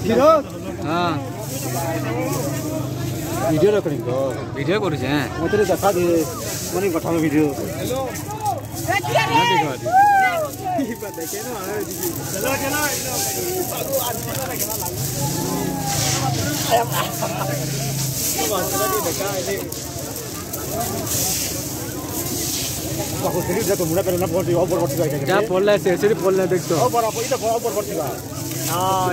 ଫିରୋଜ ହଁ video recording ତ video କରୁଛେ ମୋତେ ଦେଖା ଦେ ମାନେ ପଠାମ ଭିଡ଼ିଓ ସେଠି ଦେଖ ମୁଣ୍ଡା କରେ ନା ପଡି ଅବର ପଡିବା ଯାହା ପଡ଼ିଲା ସେ ସେଠି ପଡ଼ିଲା ଦେଖ ଅବର ଏଇଟା ଅବର ପଡିବା ହଁ